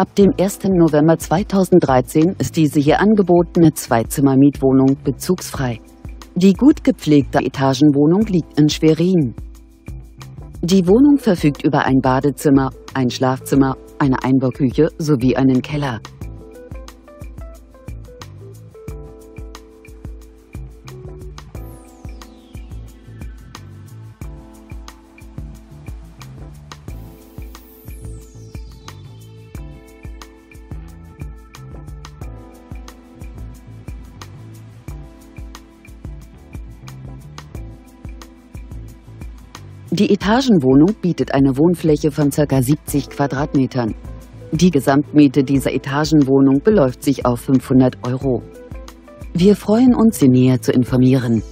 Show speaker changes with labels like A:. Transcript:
A: Ab dem 1. November 2013 ist diese hier angebotene Zweizimmer-Mietwohnung bezugsfrei. Die gut gepflegte Etagenwohnung liegt in Schwerin. Die Wohnung verfügt über ein Badezimmer, ein Schlafzimmer, eine Einbauküche sowie einen Keller. Die Etagenwohnung bietet eine Wohnfläche von ca. 70 Quadratmetern. Die Gesamtmiete dieser Etagenwohnung beläuft sich auf 500 Euro. Wir freuen uns, Sie näher zu informieren.